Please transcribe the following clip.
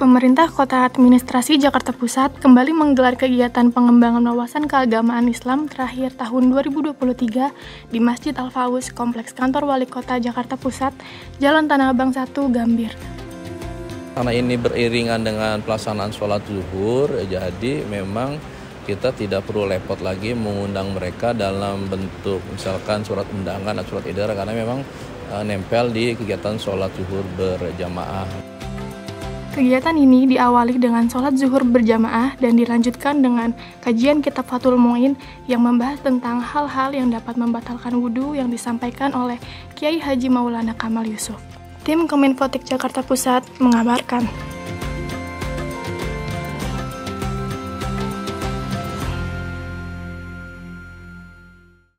Pemerintah Kota Administrasi Jakarta Pusat kembali menggelar kegiatan pengembangan wawasan keagamaan Islam terakhir tahun 2023 di Masjid Al-Faus, Kompleks Kantor Wali Kota Jakarta Pusat, Jalan Tanah Abang 1, Gambir. Karena ini beriringan dengan pelaksanaan sholat zuhur, jadi memang kita tidak perlu repot lagi mengundang mereka dalam bentuk misalkan surat undangan atau surat edaran karena memang uh, nempel di kegiatan sholat zuhur berjamaah. Kegiatan ini diawali dengan sholat zuhur berjamaah dan dilanjutkan dengan kajian kitab Fatul Mu'in yang membahas tentang hal-hal yang dapat membatalkan wudhu yang disampaikan oleh Kiai Haji Maulana Kamal Yusuf. Tim Kominfotik Jakarta Pusat mengabarkan.